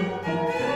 Música